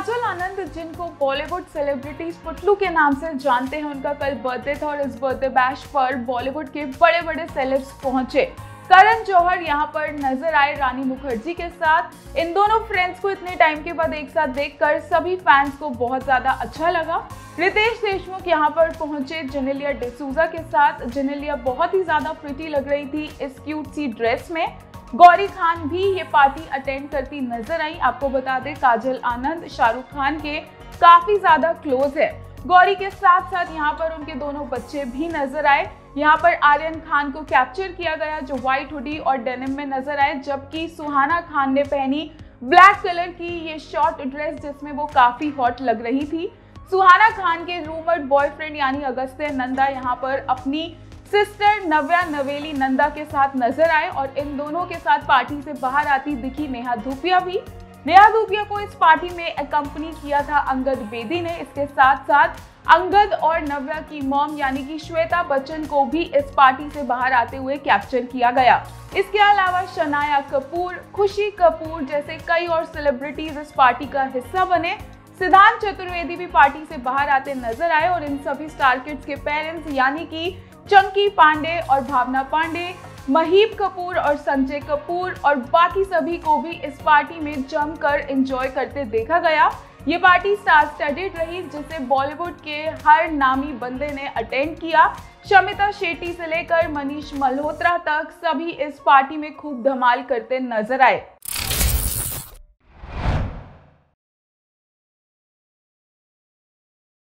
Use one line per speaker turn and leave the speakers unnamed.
जिनको बॉलीवुड सेलिब्रिटीज पुटलू के नाम से जानते हैं, उनका कल बर्थडे था और इस बर्थडे बैश पर बॉलीवुड के बड़े बड़े सेलेब्स पहुँचे। करण जौहर यहाँ पर नज़र आए रानी मुखर्जी के साथ। इन दोनों फ्रेंड्स को इतने टाइम के बाद एक साथ देखकर सभी फैंस को बहुत ज़्यादा अच्छा लगा। रितेश देशमुख यहाँ पर पहुँचे जेनेलिया डिसूजा के साथ। जेनेलिया बहुत ही ज़्यादा प्रिटी लग रही थी इस क्यूट सी ड्रेस में। गौरी खान भी ये पार्टी अटेंड करती नज़र आई। आपको बता दें, काजल आनंद, शाहरुख खान के काफ़ी ज़्यादा क्लोज है। गौरी के साथ साथ यहाँ पर उनके दोनों बच्चे भी नज़र आए। यहाँ पर आर्यन खान को कैप्चर किया गया, जो व्हाइट हुडी और डेनिम में नज़र आए, जबकि सुहाना खान ने पहनी ब्लैक कलर की ये शॉर्ट ड्रेस, जिसमें वो काफ़ी हॉट लग रही थी। सुहाना खान के रूमर्ड बॉयफ्रेंड यानी अगस्त्य नंदा यहाँ पर अपनी सिस्टर नव्या नवेली नंदा के साथ नज़र आए और इन दोनों के साथ पार्टी से बाहर आती दिखी नेहा धूपिया भी। नेहा धूपिया को इस पार्टी में अकम्पनी किया था अंगद बेदी ने। इसके साथ साथ अंगद और नव्या की मॉम यानी कि श्वेता बच्चन को भी इस पार्टी से बाहर आते हुए कैप्चर किया गया। इसके अलावा शनाया कपूर, खुशी कपूर जैसे कई और सेलिब्रिटीज इस पार्टी का हिस्सा बने। सिद्धांत चतुर्वेदी भी पार्टी से बाहर आते नज़र आए और इन सभी स्टार किड्स के पेरेंट्स यानी कि चंकी पांडे और भावना पांडे, महीप कपूर और संजय कपूर और बाकी सभी को भी इस पार्टी में जमकर एंजॉय करते देखा गया। ये पार्टी स्टार स्टडीड रही, जिसे बॉलीवुड के हर नामी बंदे ने अटेंड किया। शमिता शेट्टी से लेकर मनीष मल्होत्रा तक सभी इस पार्टी में खूब धमाल करते नज़र आए।